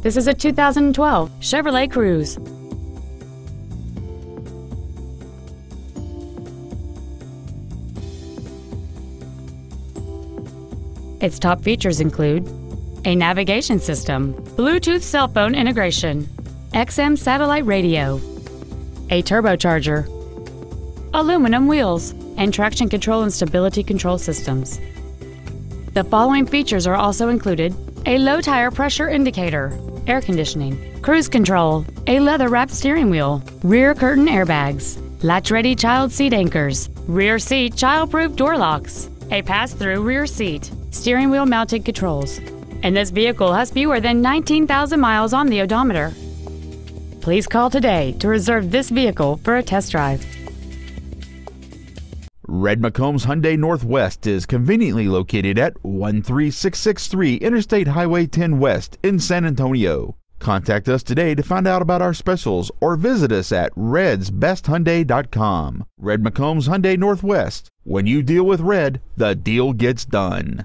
This is a 2012 Chevrolet Cruze. Its top features include a navigation system, Bluetooth cell phone integration, XM satellite radio, a turbocharger, aluminum wheels, and traction control and stability control systems. The following features are also included a low tire pressure indicator, air conditioning, cruise control, a leather wrapped steering wheel, rear curtain airbags, latch ready child seat anchors, rear seat child proof door locks, a pass through rear seat, steering wheel mounted controls. And this vehicle has fewer than 19,000 miles on the odometer. Please call today to reserve this vehicle for a test drive. Red McCombs Hyundai Northwest is conveniently located at 13663 Interstate Highway 10 West in San Antonio. Contact us today to find out about our specials or visit us at redsbesthyundai.com. Red McCombs Hyundai Northwest. When you deal with red, the deal gets done.